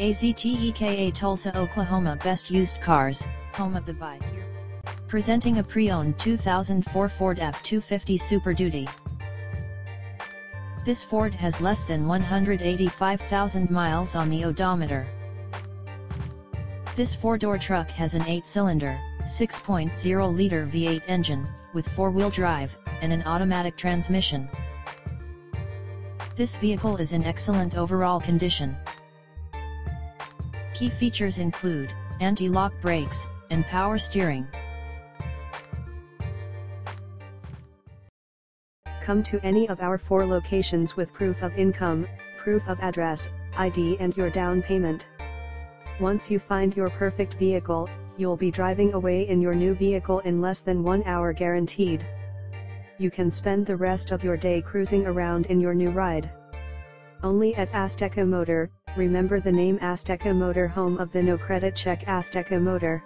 AZTEKA Tulsa, Oklahoma Best Used Cars, home of the buy. Presenting a pre-owned 2004 Ford F-250 Super Duty. This Ford has less than 185,000 miles on the odometer. This four-door truck has an 8-cylinder, 6.0-liter V8 engine, with four-wheel drive, and an automatic transmission. This vehicle is in excellent overall condition. Key features include, anti-lock brakes, and power steering. Come to any of our four locations with proof of income, proof of address, ID and your down payment. Once you find your perfect vehicle, you'll be driving away in your new vehicle in less than one hour guaranteed. You can spend the rest of your day cruising around in your new ride. Only at Azteka Motor, remember the name Azteka Motor home of the no credit check Azteka Motor.